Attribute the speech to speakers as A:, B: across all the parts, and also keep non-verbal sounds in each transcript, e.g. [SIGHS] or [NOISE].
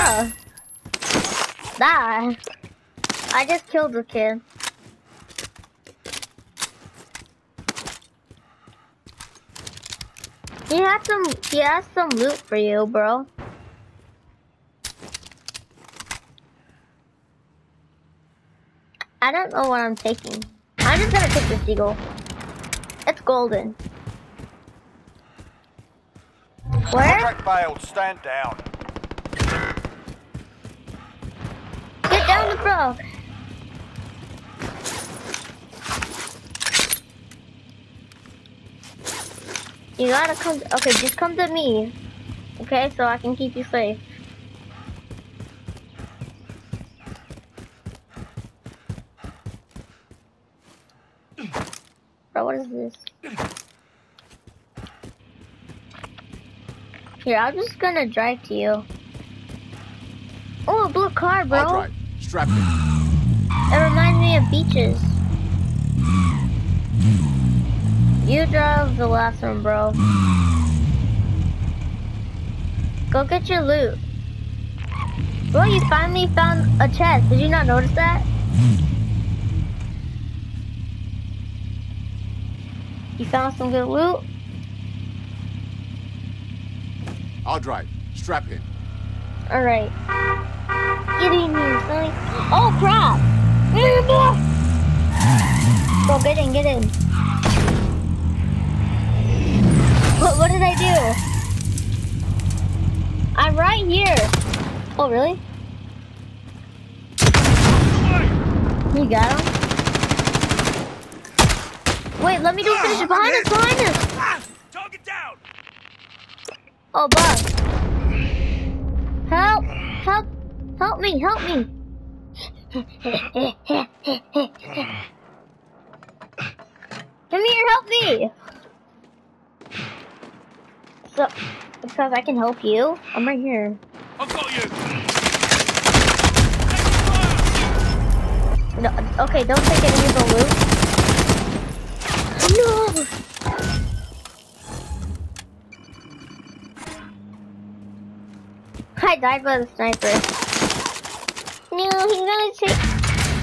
A: Bruh. Die. I just killed the kid. He has some he has some loot for you, bro. I don't know what I'm taking. I'm just gonna take the deagle. It's golden. Where?
B: Contract failed. Stand down.
A: Frog. You gotta come. Okay, just come to me. Okay, so I can keep you safe. Bro, what is this? Here, I'm just gonna drive to you. Oh, a blue car, bro.
C: I'll drive. Strap in.
A: It reminds me of beaches. You drove the last one, bro. Go get your loot. Bro, you finally found a chest. Did you not notice that? You found some good loot?
C: I'll drive. Strap in.
A: Alright. Here, Sonny. Oh, crap! Boy! Bro, get in, get in. What, what did I do? I'm right here. Oh, really? You got him? Wait, let me do finish it. Behind us, behind us!
B: Target down.
A: Oh, Bob. Help! Help! Help me! Help me! Come here, help me! So, because I can help you, I'm right here.
B: I've got you.
A: No, okay, don't take any of the loot. No! I died by the sniper. No, he's gonna take.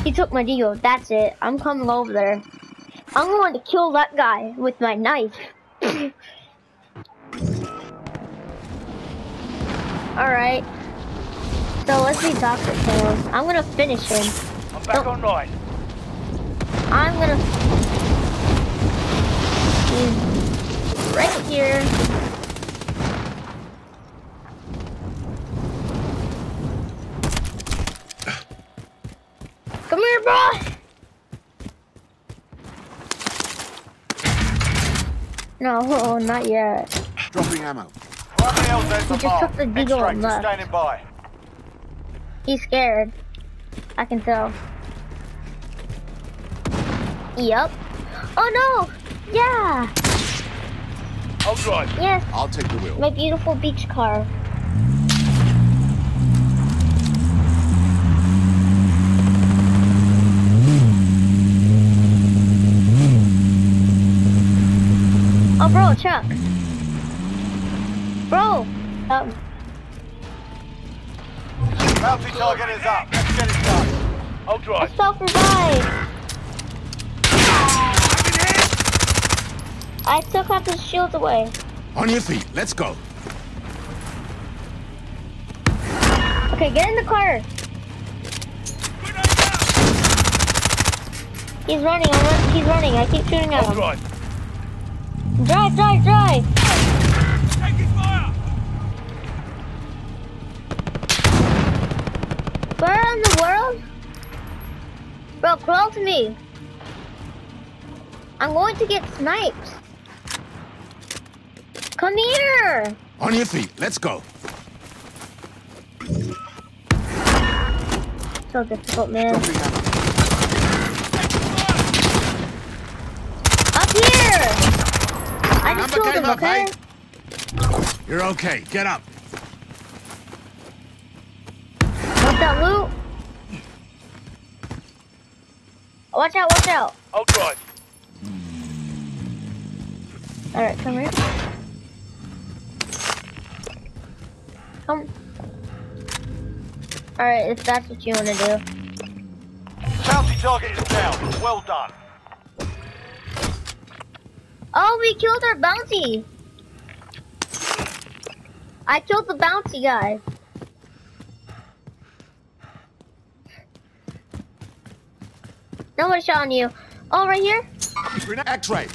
A: He took my deal. That's it. I'm coming over there. I'm going to kill that guy with my knife. [LAUGHS] Alright. So let's be Dr. Tails. I'm gonna finish him.
B: I'm back
A: Oh.
B: online.
A: I'm gonna. He's right here. Here, bro. No, not yet.
C: Dropping ammo.
A: He just
B: mark.
A: took the deagle
B: Extract
A: and left.
B: standing by.
A: He's scared. I can tell. Yep. Oh no! Yeah!
B: I'll drive.
A: Yes,
C: I'll take the wheel.
A: my beautiful beach car. Oh, bro, Chuck. Bro. Um,
B: Bounty target is up. Let's get it done. I'll
A: I
B: drive.
A: self-revived. I took out his shield away.
C: On your feet. Let's go.
A: Okay, get in the car. He's running. I'm run- he's running. I keep shooting at
B: I'll
A: him.
B: drive.
A: Drive, drive, drive.
B: Taking fire.
A: Where in the world? Bro, crawl to me. I'm going to get sniped. Come here.
C: On your feet. Let's go.
A: So difficult, man.
C: Dropping ammo.
A: Up here. I just
C: Number
A: killed
C: came up,
A: okay?
C: eh? You're okay. Get up.
A: Want that loot? Watch out, watch out.
B: I'll drive.
A: Alright, come here. Come. Alright, if that's what you want to do.
B: Bounty target is down. Well done.
A: Oh, we killed our bounty! I killed the bounty guy. Nobody shot on you. Oh, right here?
C: X-ray.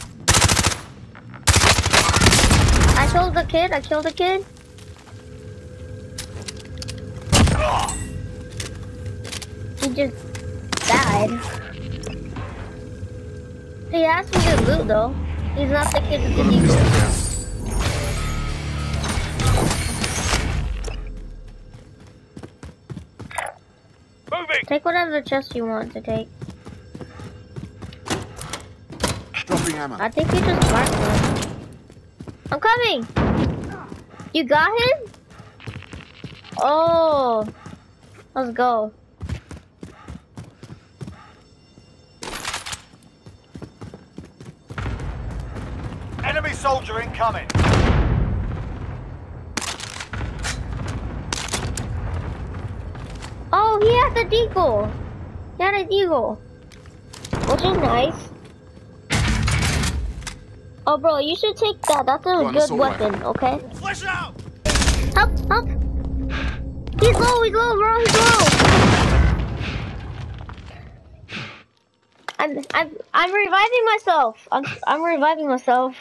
A: I killed the kid. I killed the kid. He just died. He asked me to loot though. He's not the kid with the
C: Got a pistol
A: deagle.
C: there.
B: Moving.
A: Take whatever chest you want to take.
C: Dropping ammo.
A: I think you just marked one. I'm coming! You got him? Oh. Let's go.
B: Enemy incoming.
A: Oh, he has a deagle. He had a deagle. Which is nice. Oh, bro, you should take that. That's a
C: on,
A: good
C: assault
A: weapon, okay?
B: Flash out.
A: Help, help. He's low, he's low, bro, he's low. I'm, I'm, I'm reviving myself. I'm, I'm reviving myself.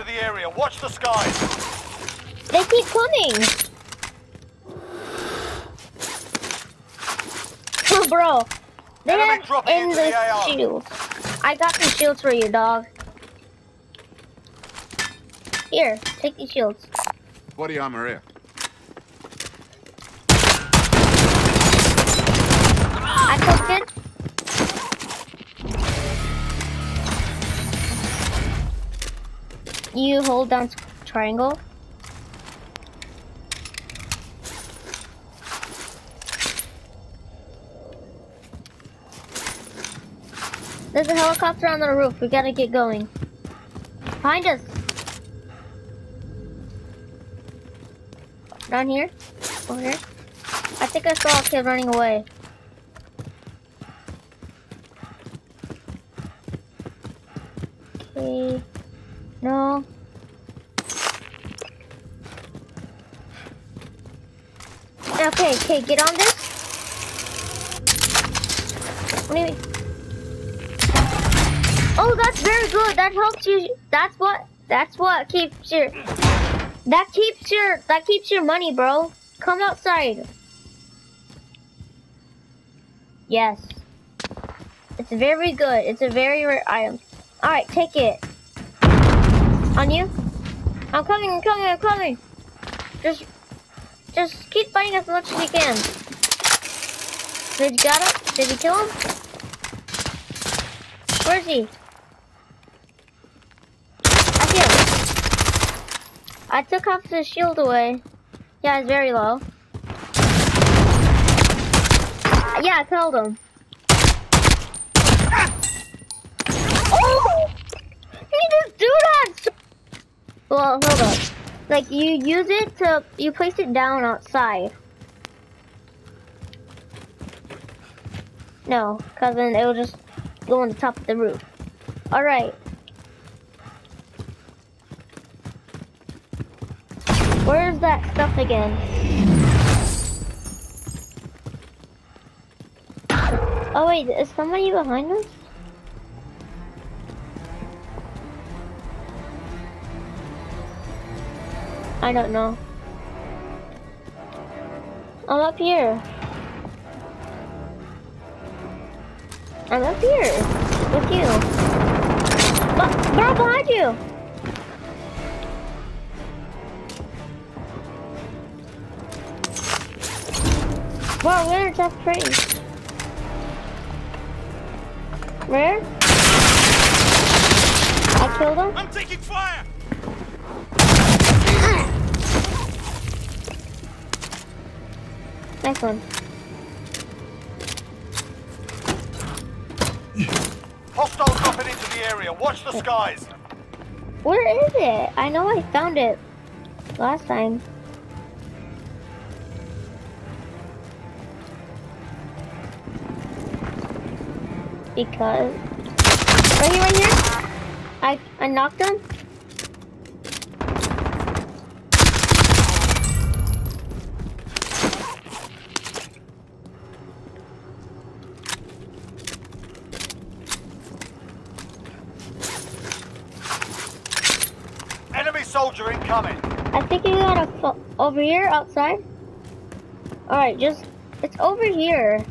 B: Into the area. Watch the skies.
A: They keep coming! Oh, [SIGHS] bro. They
B: Enemy
A: have
B: dropping
A: in the
B: the
A: shield. I got some shields for you, dog. Here, take these shields.
C: What Body armor here.
A: You hold down triangle. There's a helicopter on the roof. We gotta get going. Behind us. Down here. Over here. I think I saw a kid running away. Okay. No. Okay, okay, get on this. Mean? Oh, that's very good. That helps you. That's what. That's what keeps your. That keeps your. That keeps your money, bro. Come outside. Yes. It's very good. It's a very rare item. All right, take it. On you. I'm coming. I'm coming. I'm coming. Just, just keep fighting as much as you can. Did you got him? Did you kill him? Where is he? I see him. I took off his shield away. Yeah, it's very low. Yeah, I killed him. Oh! You just do that! Well, hold on. Like, you use it to, you place it down outside. No, because then it'll just go on the top of the roof. Alright. Where's that stuff again? Oh wait, is somebody behind us? I don't know. I'm up here. I'm up here with you. But, bro, behind you. Wow, where's that train? Where? I killed him?
B: I'm taking fire!
A: Nice one.
B: Hostiles dropping into the area. Watch the skies.
A: Where is it? I know I found it last time. Because right here, right here. I I knocked him.
B: Enemy soldier
A: I think you got a fo- over here outside. All right, just it's over here.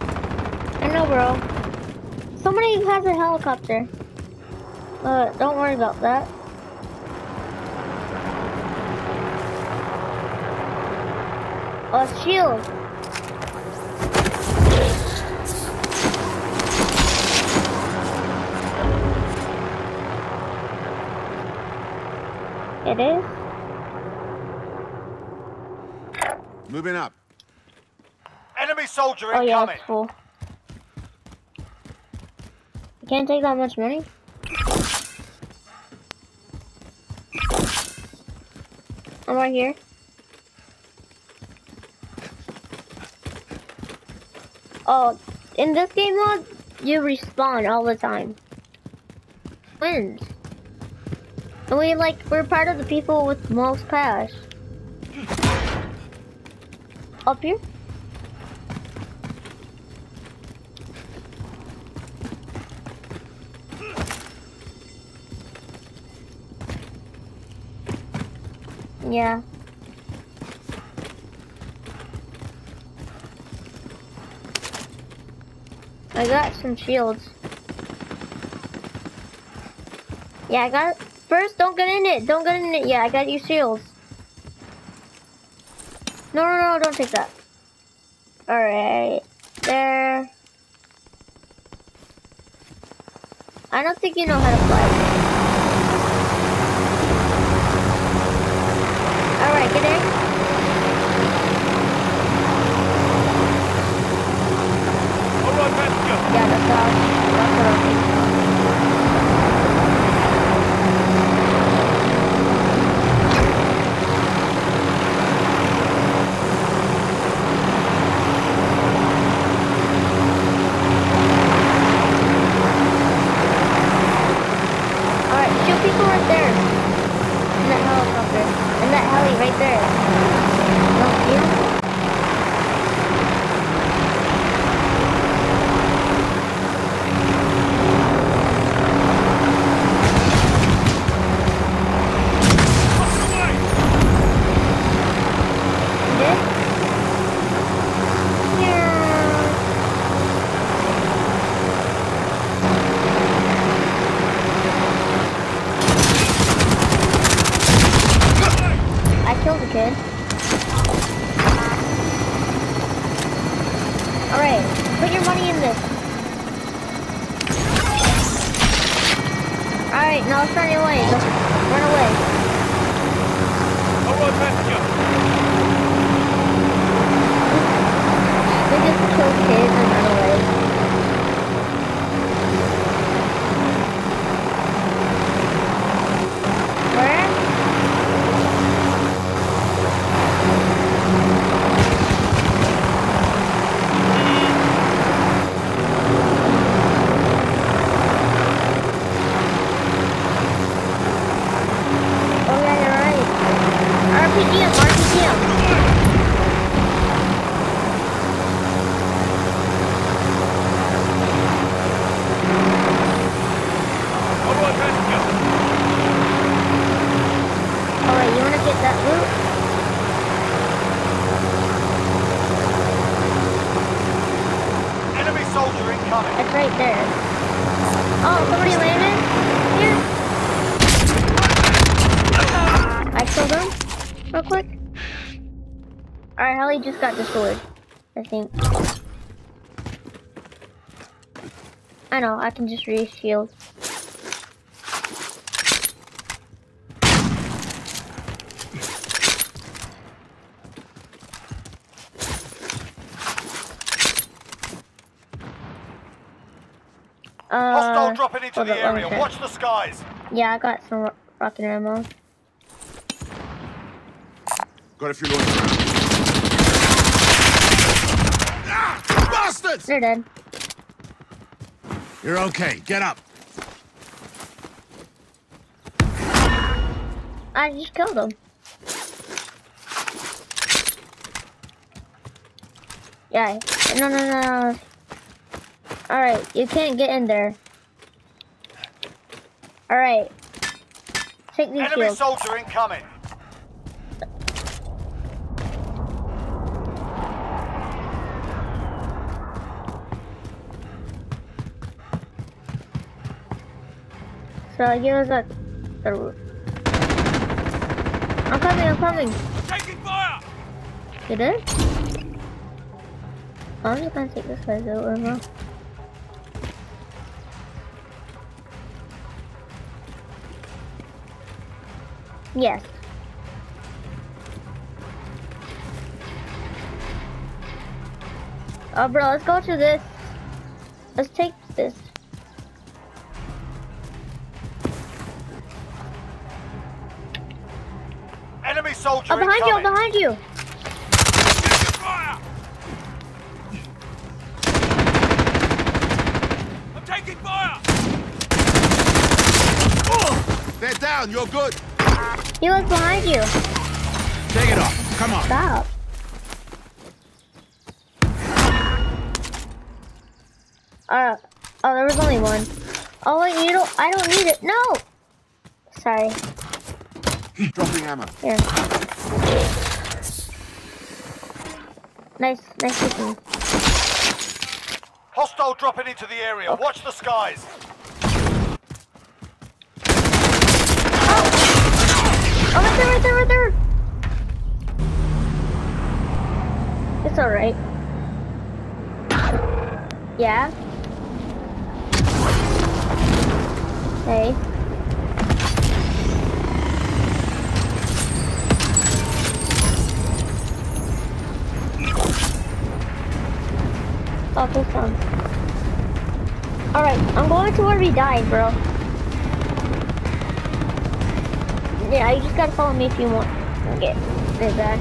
A: I know, bro. Somebody has a helicopter. Uh, don't worry about that. A shield. It is.
C: Moving up.
B: Enemy soldier
A: Oh yeah,
B: incoming.
A: it's full. You can't take that much money. I'm right here. Oh, in this game mode, you respawn all the time. Wins. And we like we're part of the people with the most cash. Up here? Yeah. I got some shields. Yeah, I got First, don't get in it. Don't get in it. Yeah, I got you shields. No, no, no, don't take that. Alright. There. I don't think you know how to fly. Alright, get in.
B: Alright, let's go.
A: Yeah, that's all. That's what
B: Enemy soldier incoming.
A: It's right there. Oh, somebody landed here? I killed him real quick. Alright, Heli just got destroyed. I think. I know, I can just reach shield.
B: Hostile dropping into
A: hold
B: the
A: up, let me
B: area.
A: check.
B: Watch the skies.
A: yeah, I got some ro- rocket ammo.
C: Got a few launchers. Ah! Bastards!
A: They're dead.
C: You're okay. Get up.
A: I just killed them. Yeah. No, no, no, no. Alright, you can't get in there. Alright. Take these
B: Enemy
A: shields.
B: soldier incoming.
A: So give us a roof. I'm coming, I'm coming.
B: Taking fire.
A: You did? I'm just gonna take this guy's over Yes. Oh, bro, let's go to this. Let's take this.
B: Enemy soldier
A: Oh, behind you, behind you.
B: Taking fire. I'm taking fire.
C: They're down. You're good.
A: He was behind you.
C: Take it off. Come on.
A: Stop. Uh, oh, there was only one. Oh, wait, you don't, I don't need it. No! Sorry.
C: Dropping ammo.
A: Here. Nice, nice looking.
B: Hostile dropping into the area. Watch the skies.
A: Oh, right there, right there, right there! It's alright. Yeah? Hey. Oh, this one. Alright, I'm going to where we died, bro. Yeah, you just gotta follow me if you want. Okay, there's that.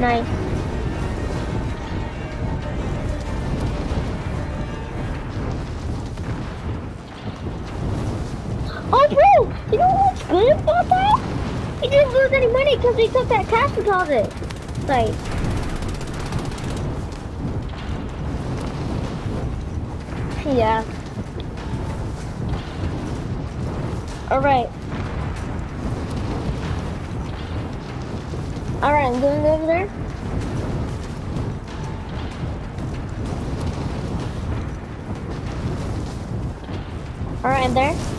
A: Nice. Oh, bro! You know what's good about that? We didn't lose any money because we took that cash deposit. Like, yeah. Alright. Alright, I'm going over there. Alright, there.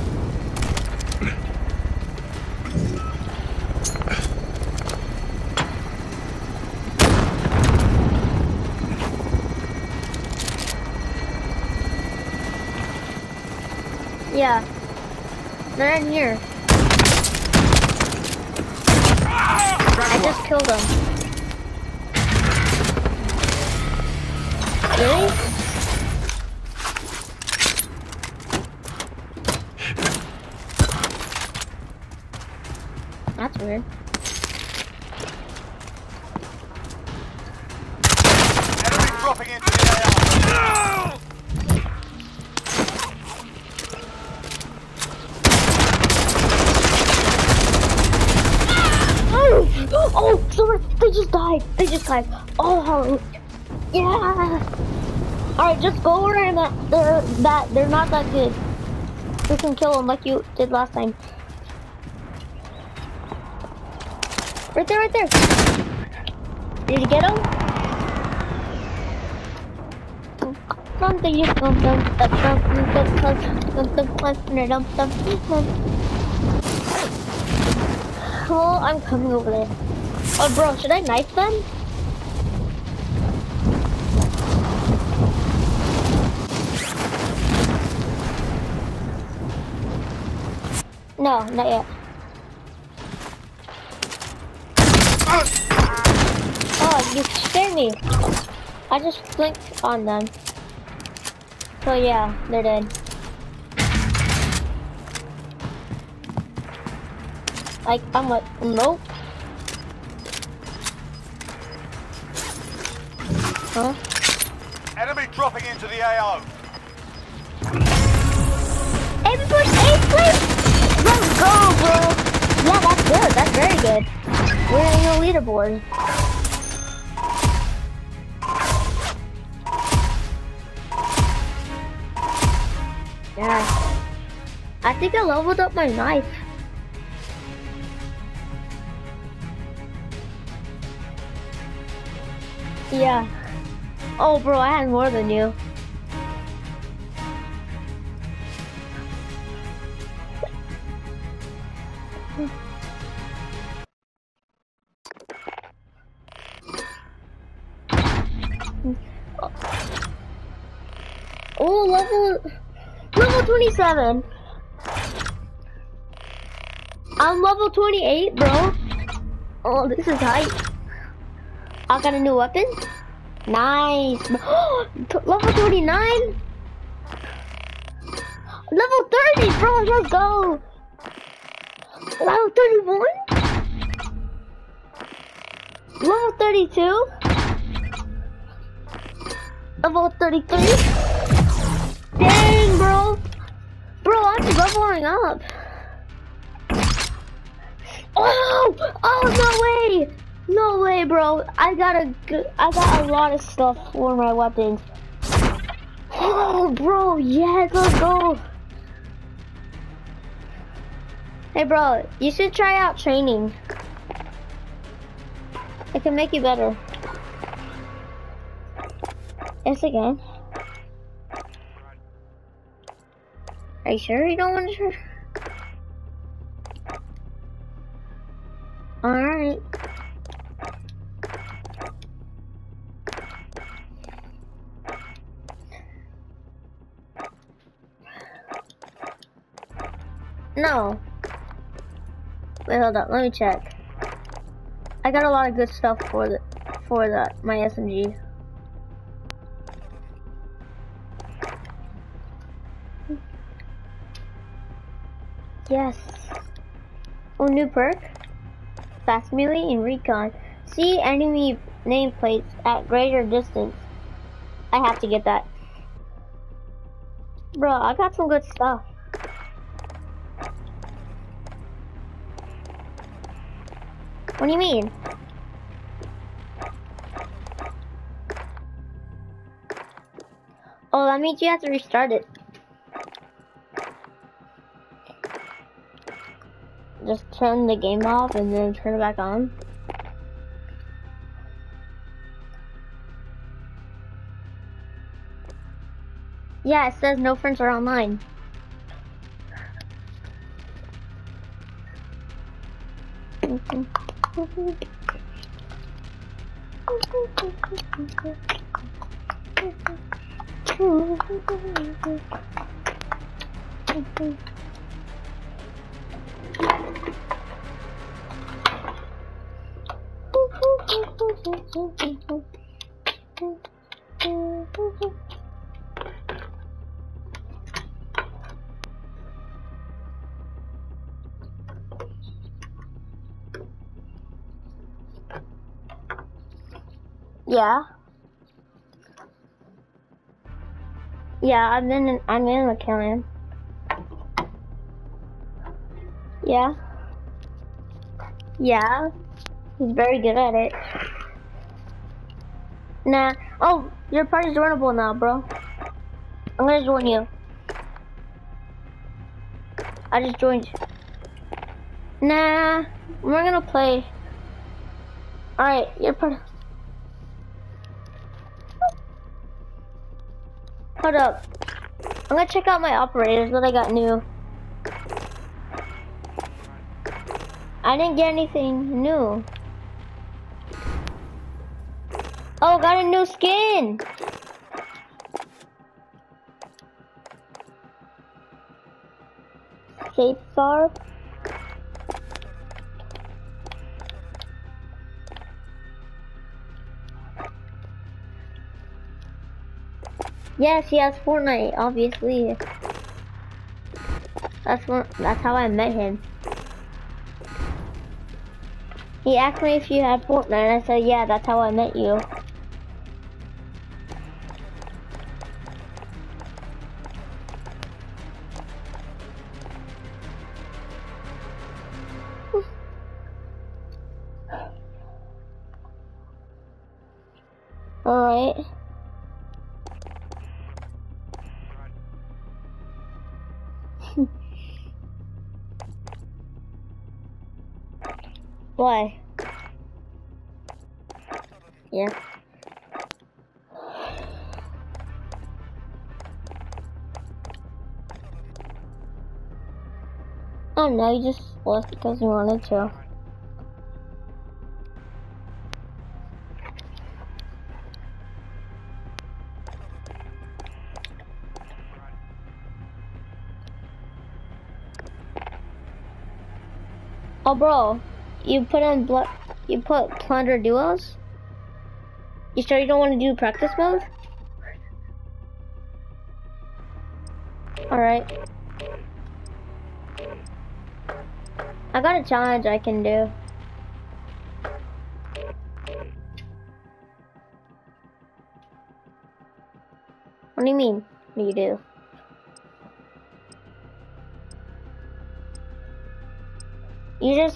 A: Here. I just killed them. Just go over and that they're that they're not that good. You can kill them like you did last time. Right there, right there. Did you get him? Something you. Well, I'm coming over there. Oh, bro, should I knife them? No, not yet. Oh, you scared me. I just flicked on them. So yeah, they're dead. Like, I'm like, nope. Huh?
B: Enemy dropping into the AO.
A: Go, bro! Yeah, that's good. That's very good. We're in the leaderboard. Yeah. I think I leveled up my knife. Yeah. Oh, bro, I had more than you. 27. I'm level 28, bro. Oh, this is hype. I got a new weapon. Nice. [GASPS] Level 29. Level 30, bro. Let's go. Level 31. Level 32. Level 33. Dang, bro. Bro, I'm leveling up. Oh! Oh, no way! No way, bro. I got a good, I got a lot of stuff for my weapons. Oh, bro, yes, let's go. Hey, bro, you should try out training. It can make you better. Yes, again. Are you sure you don't want to? Alright. No. Wait, hold up. Let me check. I got a lot of good stuff for the for the my SMG. Yes. Oh, new perk. Fast melee and recon. See enemy nameplates at greater distance. I have to get that. Bro, I got some good stuff. What do you mean? Oh, that means you have to restart it. Just turn the game off and then turn it back on. Yeah, it says no friends are online. [LAUGHS] Yeah. Yeah, I'm in. I'm in McKellen. Yeah. Yeah. He's very good at it. Nah. Oh, your party's joinable now, bro. I'm gonna join you. I just joined. Nah, we're gonna play. Alright, your party. Hold up. I'm gonna check out my operators that I got new. I didn't get anything new. Oh, got a new skin. Safe star. Yes, he has Fortnite, obviously. That's what that's how I met him. He asked me if you had Fortnite and I said yeah, that's how I met you. [LAUGHS] Alright. Why? Yeah. Oh no, you just left because you wanted to. Oh bro, you put on. You put plunder duos. You sure you don't want to do practice mode? All right. I got a challenge I can do. What do you mean? What do you do?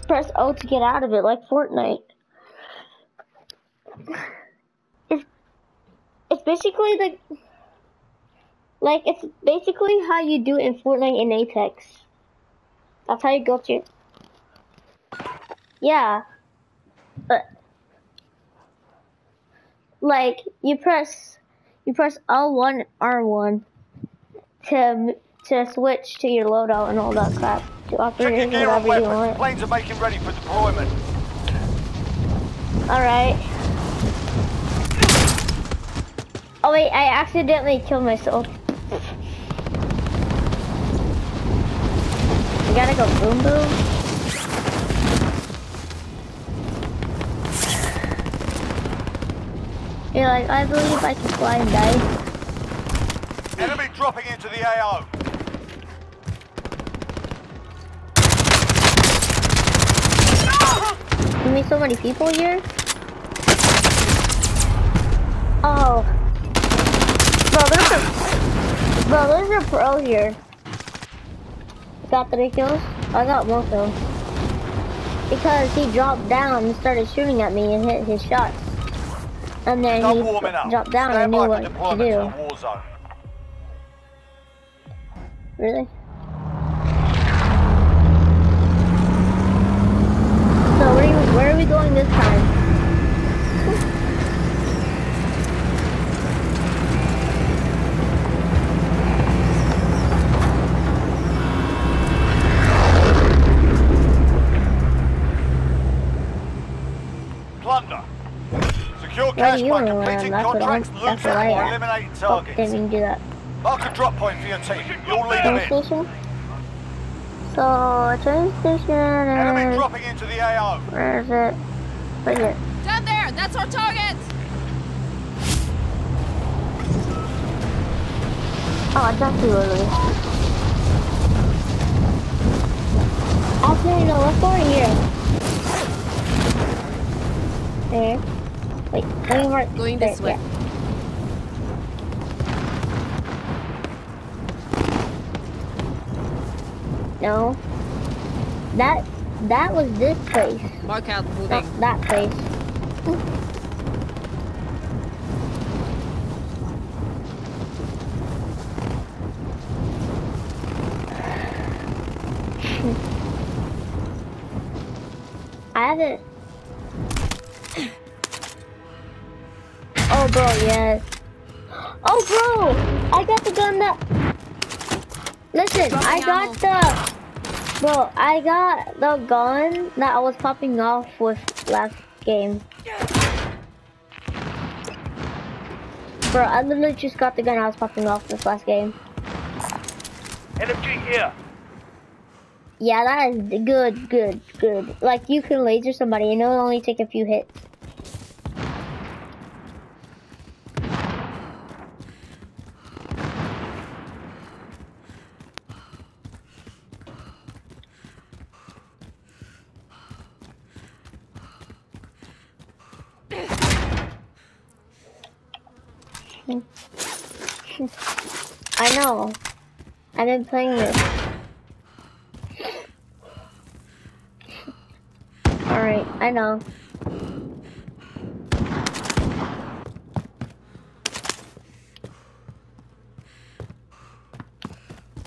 A: Just press O to get out of it, like Fortnite. It's it's basically the like it's basically how you do it in Fortnite and Apex. That's how you go to. Yeah, but like you press you press L1 R1 to to switch to your loadout and all that crap to
B: Check your
A: operate
B: gear and
A: you want.
B: Planes are making ready for deployment.
A: Alright. Oh wait, I accidentally killed myself. I gotta go boom boom. You're like, I believe I can fly and die.
B: Enemy dropping into the AO.
A: Mean so many people here? Oh. Bro, there's a Bro, there's a pro here. Got three kills? I got more kills. Because he dropped down and started shooting at me and hit his shots. And then
B: Start
A: he dropped down and
B: Stand
A: knew what to
B: deployment to the
A: do. Really? So where are, you, where are we going this time?
B: Plunder. Secure cash by completing
A: land? That's what
B: contracts, loot
A: That's what I
B: or eliminating targets.
A: didn't do that.
B: Mark a drop point for your team. You'll lead them in.
A: station. So train station
B: Enemy
A: is
B: dropping into the AO.
A: where is it? Right here.
D: Down there! That's our target!
A: Oh, I jumped too early. Actually, no, let's go right here. There. Wait, let me mark.
D: Going
A: there,
D: this way.
A: yeah. No. That that was this place,
D: Mark out
A: not that place. [SIGHS] I haven't. Oh, bro, yes. Oh, bro, I got the gun that. Listen, I got the. Bro, I got the gun that I was popping off with last game. Bro, I literally just got the gun I was popping off this last game.
B: LMG here.
A: Yeah, that is good, good, good. Like, you can laser somebody and it'll only take a few hits. I know. I've been playing this. Alright, I know.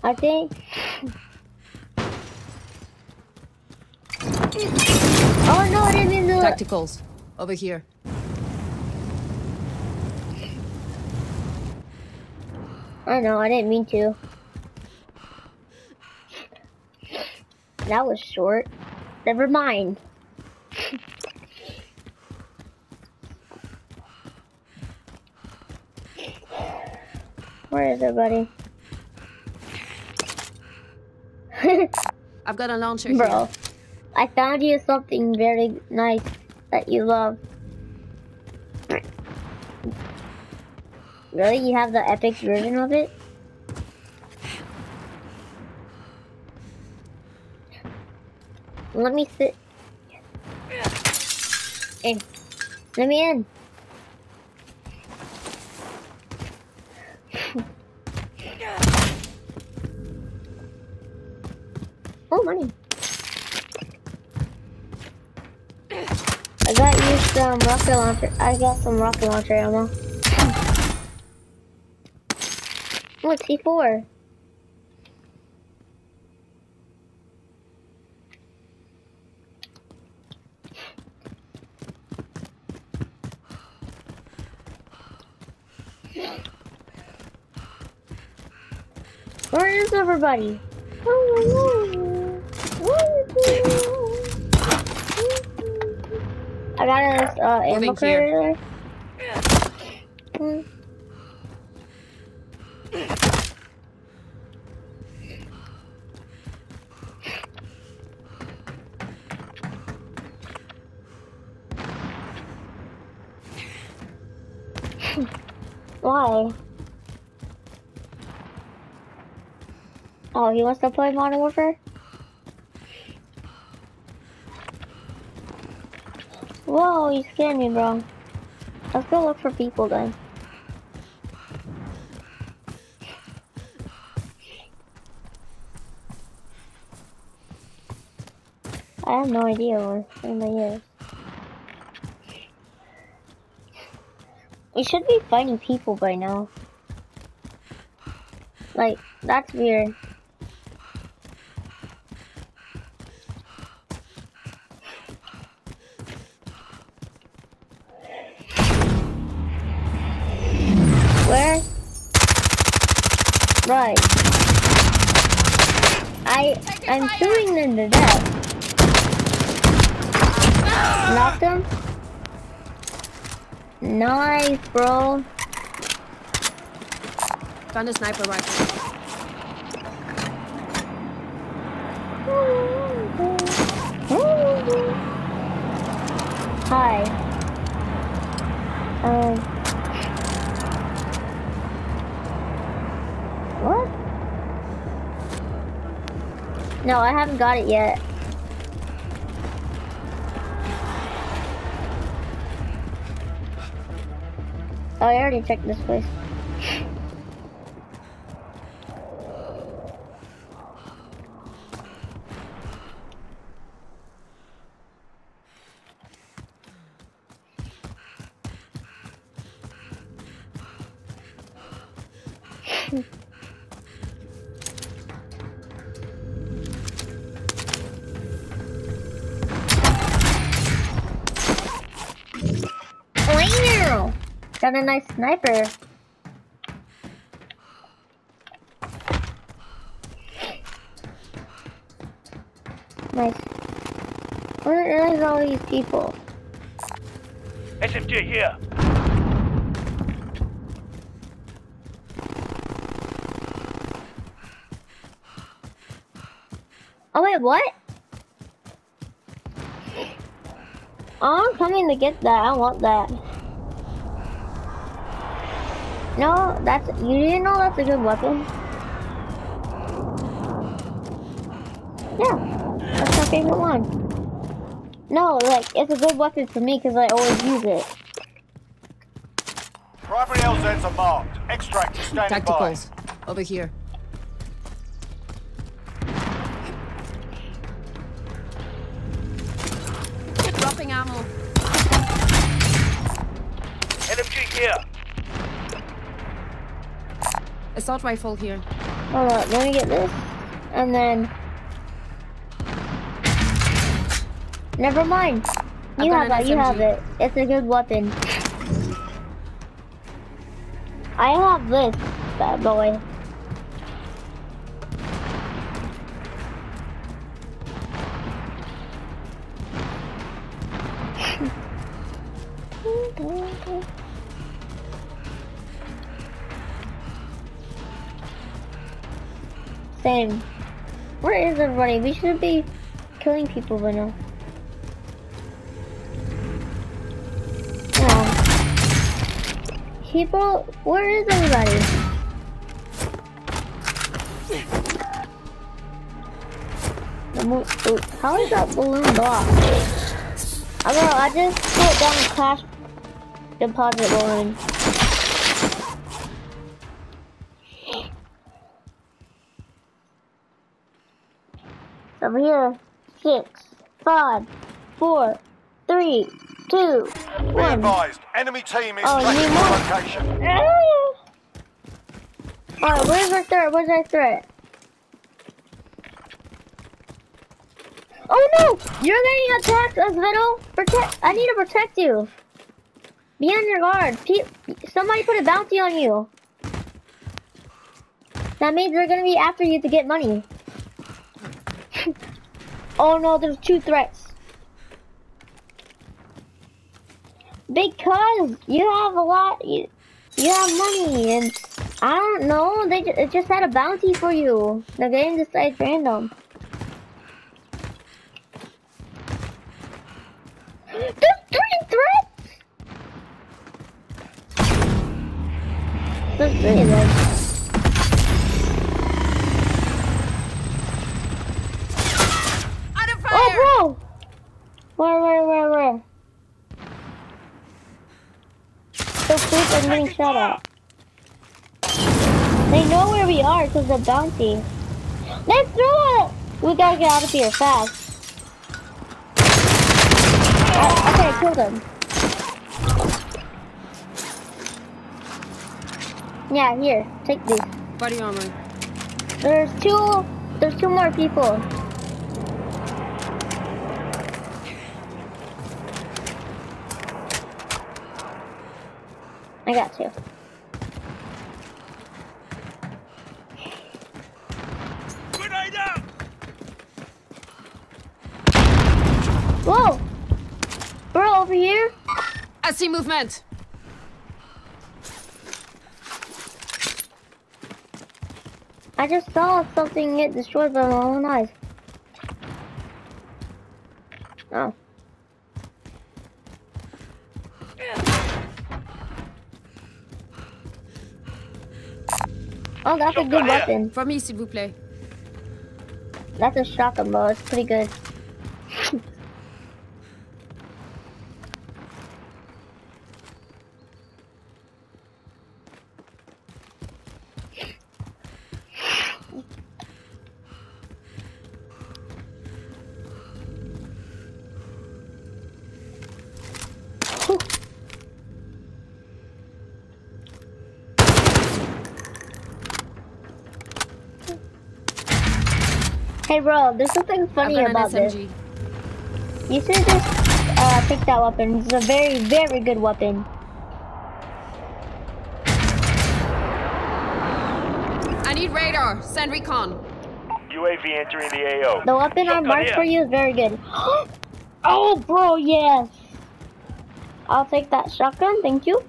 A: I think. Oh no, I didn't mean to.
D: Tacticals. Over here.
A: I know, I didn't mean to. That was short. Never mind. Where is everybody?
D: I've got a launcher here.
A: Bro, I found you something very nice that you love. Really? You have the epic version of it? Let me sit. In. Let me in. [LAUGHS] oh, money. I got you some rocket launcher. I got some rocket launcher ammo. Look, C4. Where is everybody? I got a uh, ammo
D: Moving
A: crate he wants to play Modern Warfare? Whoa, you scared me, bro. Let's go look for people then. I have no idea where anybody is. We should be finding people by now. Like, that's weird. I'm shooting them to death. Knocked them. Nice, bro.
D: Found a sniper rifle.
A: Hi. Um. What? No, I haven't got it yet. Oh, I already checked this place. Got a nice sniper. Nice. Where is all these people?
B: SMG here.
A: Oh wait, what? Oh, I'm coming to get that. I want that. No, that's you didn't know that's a good weapon. Yeah, that's my favorite one. No, like it's a good weapon for me because I always use it.
B: Primary LZs are marked. Extract is standing by.
D: Tacticals. Over here. Assault rifle here.
A: Hold on, let me get this, and then. Never mind. You have that. You have it. It's a good weapon. I have this bad boy. Where is everybody? We should be killing people by now. People, where is everybody? Ooh, How is that balloon blocked? I don't know, I just put down a cash deposit balloon. Over here. Six, five, four, three, two,
B: Be
A: one.
B: advised. Enemy team is
A: Oh,
B: tracking
A: more?
B: location. [LAUGHS]
A: Alright, where's our threat? Where's our threat? Oh no! You're getting attacked, Osvaldo! Protect! I need to protect you! Be on your guard. Pe- somebody put a bounty on you. That means they're gonna be after you to get money. Oh no, there's two threats. Because you have a lot, you, you have money, and I don't know. They it just had a bounty for you. The game decides random. There's three threats. There's three of them.
D: Out of fire!
A: Oh, bro! Where, where, where, where? So quick, Shot at. They know where we are because of the bounty. They threw it! We gotta get out of here fast. I, okay, I killed him. Yeah, here, take these.
D: Body armor.
A: There's two, there's two more people. I got two.
C: Grenade out!
A: Whoa! Bro, over here?
D: I see movement.
A: I just saw something get destroyed by my own eyes. Oh. Oh, that's a good weapon.
D: For me, s'il vous plaît.
A: That's a shotgun, bro. It's pretty good. Hey, bro, there's something funny
D: I've got
A: about
D: an
A: this.
D: SMG.
A: You should just uh, pick that weapon. It's a very, very good weapon.
D: I need radar. Send recon.
B: UAV entering the AO.
A: The weapon I
B: Shotgun
A: marked for you is very good. [GASPS] Oh, bro, yes. I'll take that shotgun, thank you.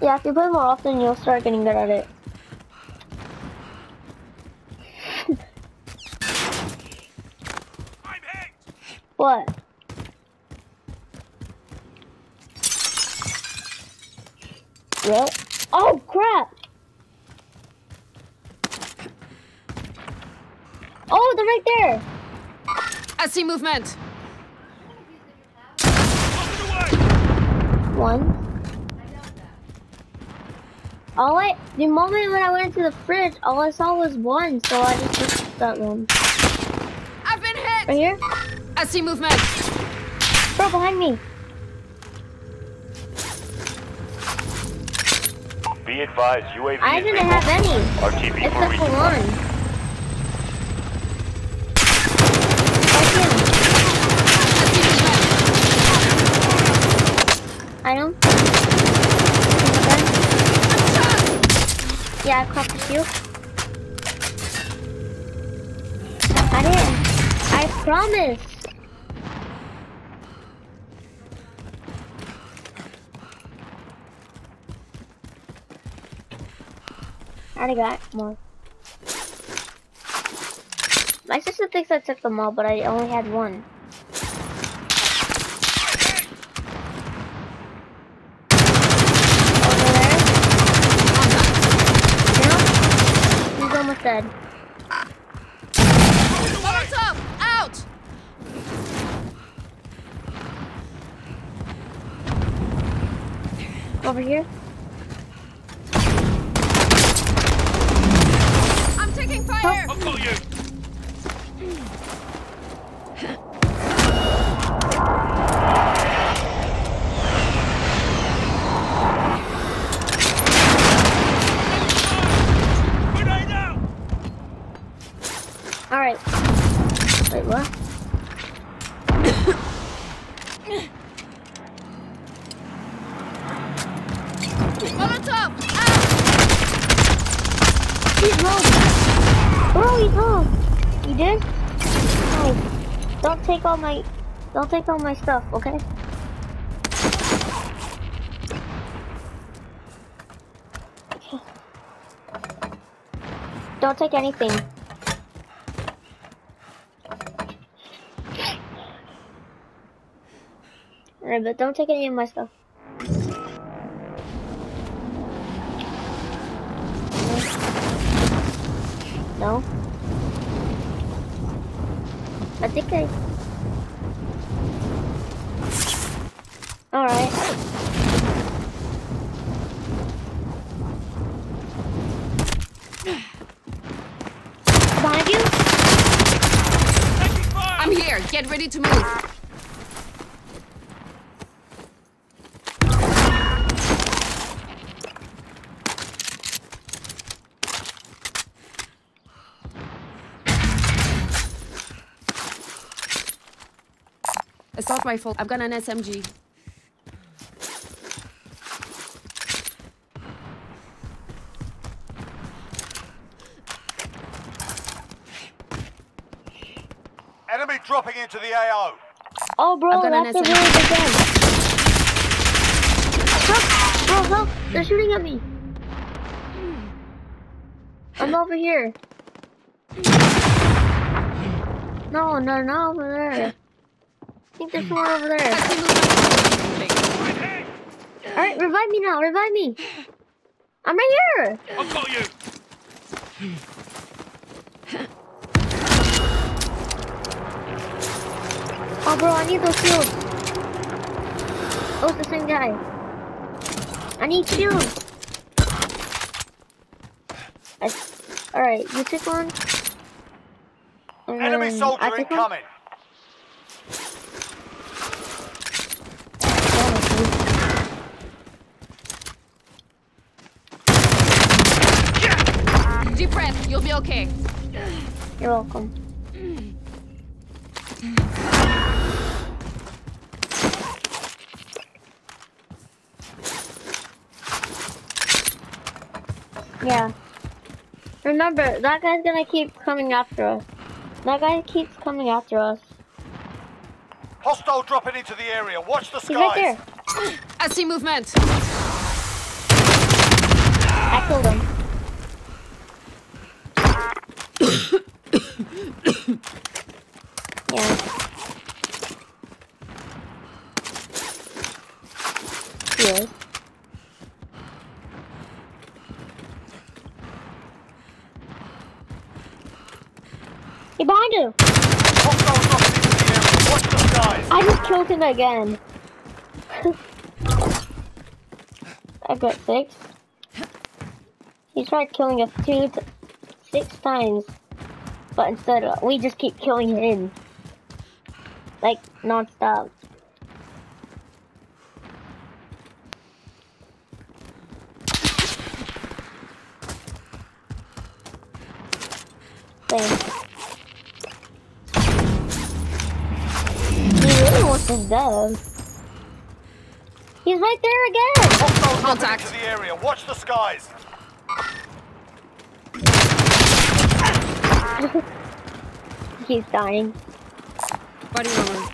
A: Yeah, if you play more often, you'll start getting good at it. What? Really? Oh, crap! Oh, they're right there!
D: I see movement.
C: Out of the!
A: One. All I, the moment when I went into the fridge, all I saw was one, so I just took that one.
D: I've been
A: Right
D: hit.
A: here?
D: I see movement.
A: Bro, behind me.
B: Be advised, UAV
A: I didn't
B: being
A: have any,
B: RTB for
A: except for
B: resupply.
A: one.
D: I see movement.
A: I know. Yeah, I caught the shield. I didn't. I promise. Already got more. My sister thinks I took them all, but I only had one. Over there. No. He's almost dead.
D: Molotov, out.
A: Over here.
D: I'm taking fire.
C: I've got you! Grenade out!
A: Alright. Wait, what?
D: Molotov, out.
A: Low. Bro, he's low. You did? No. Don't take all my don't take all my stuff, okay? Don't take anything. Alright, but don't take any of my stuff. No. I think I. Alright. Behind you?
D: I'm here. Get ready to move. Assault rifle. I've got an SMG.
B: Enemy dropping into the AO.
A: Oh, bro,
D: I've got an
A: that's a
D: SMG.
A: really big gun. Help! Bro, help! They're shooting at me. I'm over here. No, no, no, over there. I think there's more over there.
D: see movement.
C: I'm hit!
A: Alright, revive me now, revive me. I'm right here.
C: I've got you!
A: Oh, bro, I need those shields. Oh, it's the same guy. I need shields. Alright, you took one.
B: Enemy soldier
A: I took one?
B: incoming.
D: Deep breath. You'll be okay.
A: You're welcome. Yeah. Remember, that guy's gonna keep coming after us. That guy keeps coming after us.
B: Hostile dropping into the area. Watch the
A: He's right
B: skies.
A: there.
D: I see movement.
A: I killed him. yeah. He is. He behind you!
B: Hostile dropping into the area. Watch the skies.
A: I again. [LAUGHS] I got six. He tried killing us two, six times, but instead we just keep killing him, like non-stop. Thanks. He really wants us dead. He's right there again.
B: Hostile
D: Contact.
B: into the area. Watch the skies. [LAUGHS]
A: He's dying.
D: Body armor.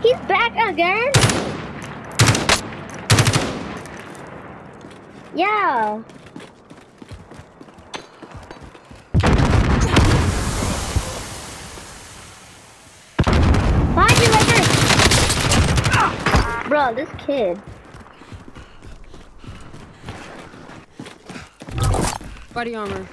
A: He's back again? Yeah. Behind you there. Bro, this kid.
D: Body armor.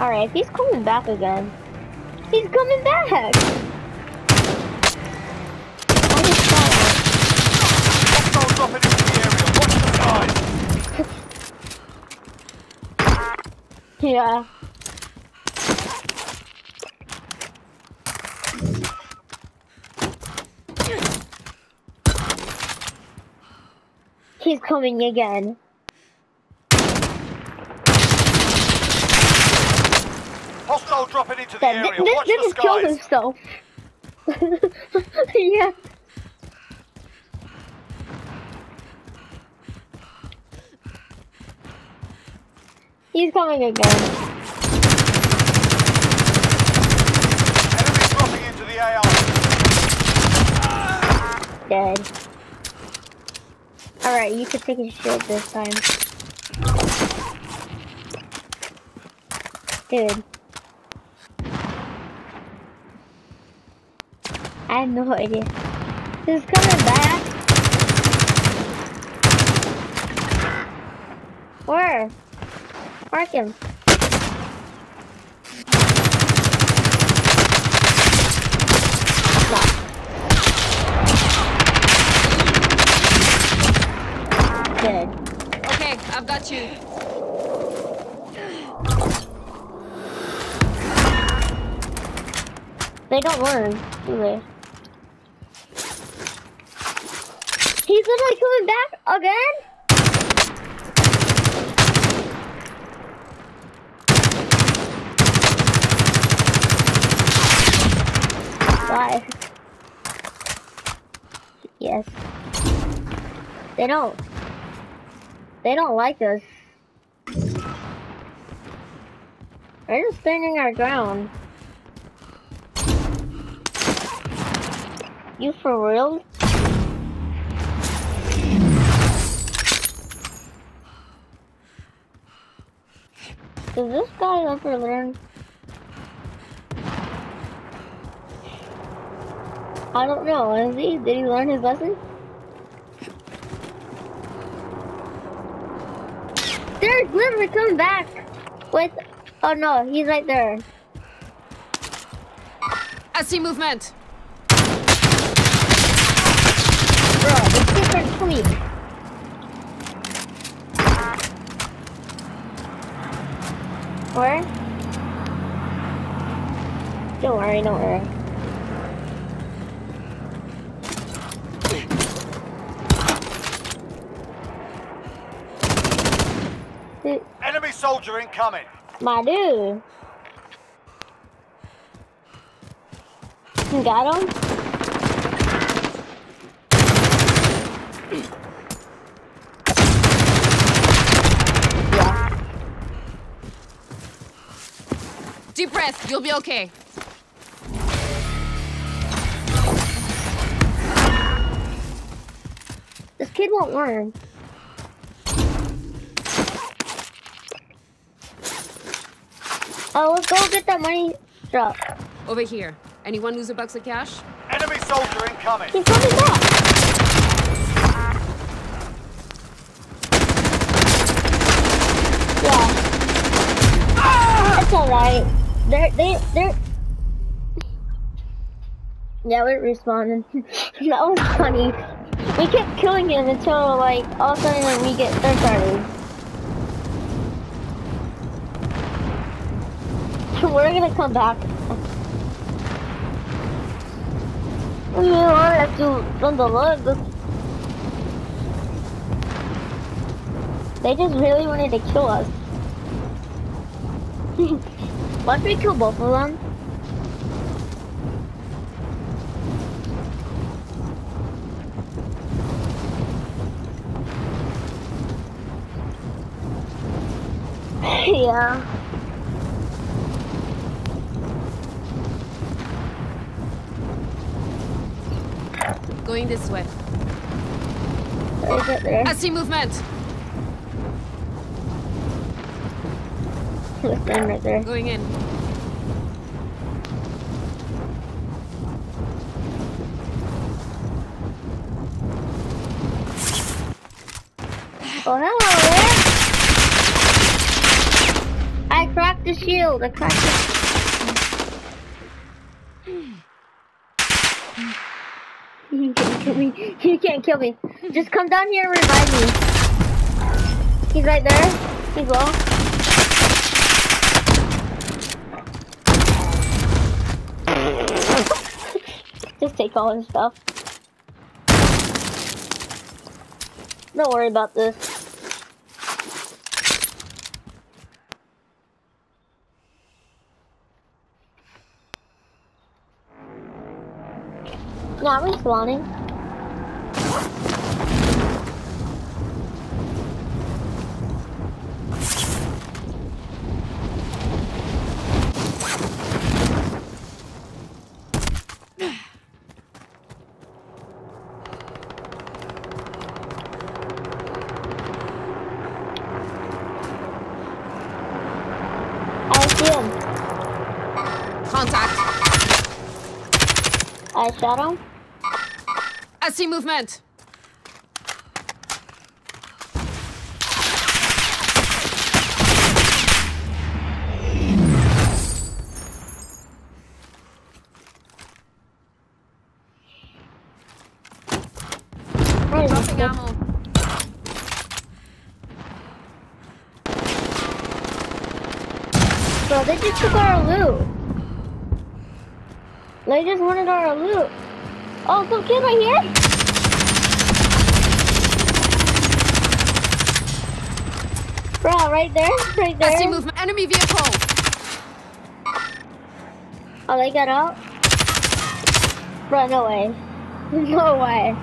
A: Alright, he's coming back again. He's coming back! Yeah. He's coming again.
B: Into the
A: That
B: area.
A: this
B: Watch the
A: kill
B: skies.
A: himself. [LAUGHS] yeah. He's coming again.
B: Enemy dropping into the AR.
A: Dead. Alright, you can take his shield this time. Dude. I have no idea. He's coming back. Where? Mark him. Good.
D: Okay, I've got you.
A: They don't learn, do they? He's literally coming back again? Why? Yes. They don't. They don't like us. They're just standing our ground. You for real? Does this guy ever learn? I don't know. Is he? Did he learn his lesson? There's literally coming back with. Oh no, he's right there.
D: I see movement.
A: Bro, it's different tweet. Where? Don't worry, don't worry. Dude,
B: Enemy soldier incoming.
A: My dude. You got him?
D: Deep breath. You'll be okay.
A: This kid won't learn. Oh, let's go get that money truck.
D: Over here. Anyone lose a box of cash?
B: Enemy soldier incoming.
A: He's coming back. Yeah. It's alright. They're, they, they're... Yeah, we're respawning. [LAUGHS] that was funny. We kept killing him until, like, all of a sudden like, we get third party. [LAUGHS] we're gonna come back. I have to run the lug. They just really wanted to kill us. [LAUGHS] Don't we kill both of them? [LAUGHS] yeah.
D: Going this way.
A: Where is it there?
D: I see movement.
A: Them right there.
D: Going in.
A: Oh, hello there. I cracked the shield. I cracked the... You can't kill me. You can't kill me. Just come down here and revive me. He's right there. He's low. [LAUGHS] Just take all his stuff. Don't worry about this. Not respawning. I shot him.
D: I see movement.
A: Bro, they just took our loot. They just wanted our loot. Oh, some kid right here. Bro, right there, right there.
D: I see movement. Enemy vehicle.
A: Oh, they got out. Bro, no way. [LAUGHS] No way.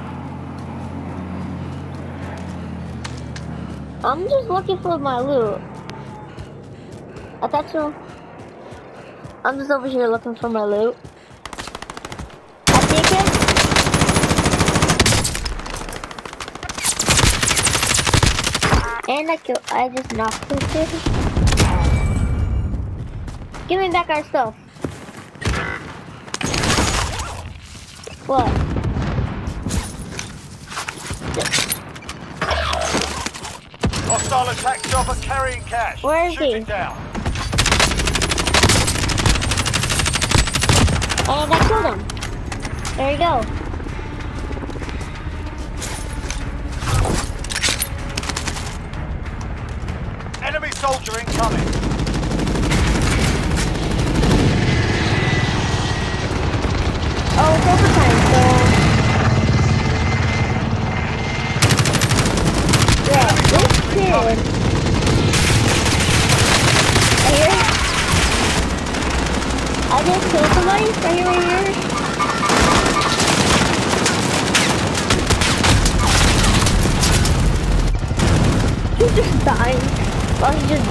A: I'm just looking for my loot. I thought so. I'm just over here looking for my loot. I see a kid. And I kill. I just knocked him. Give me back our stuff. What?
B: Hostile attack chopper carrying cash.
A: Where is
B: Shoot
A: he?
B: it down.
A: And I killed him. There you go.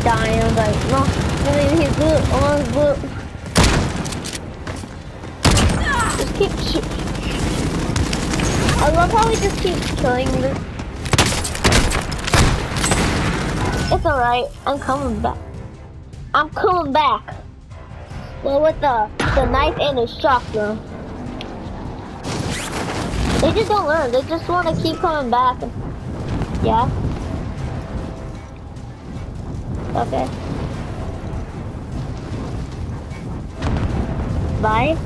A: Dying. I like, no, he's good. Oh, he's good. Just keep sh- I love how he just keeps killing me. It's alright. I'm coming back. I'm coming back. Well, with the, the knife and the shotgun. They just don't learn. They just want to keep coming back. Yeah? Okay. Bye.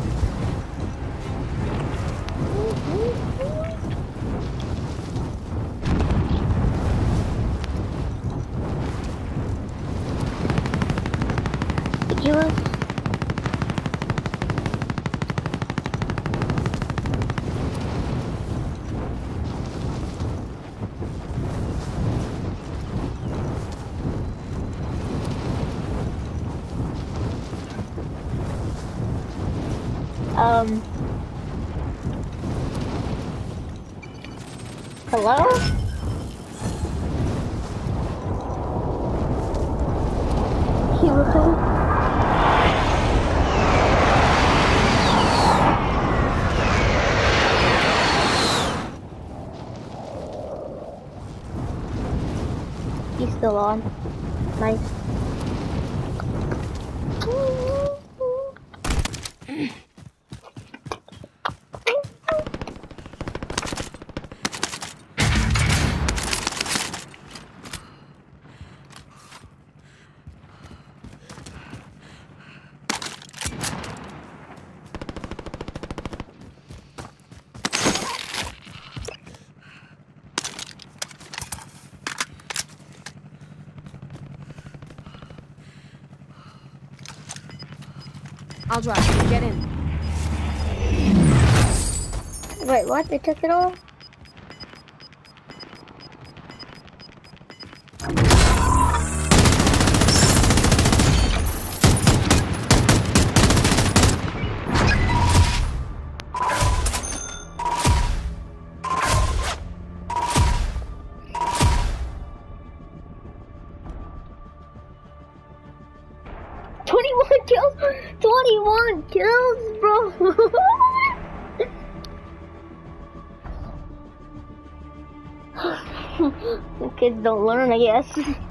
A: Um. Hello? Hugo? He's still on. Nice.
D: I'll drive. Get in.
A: Wait, what? They took it all? Don't learn, I guess. [LAUGHS]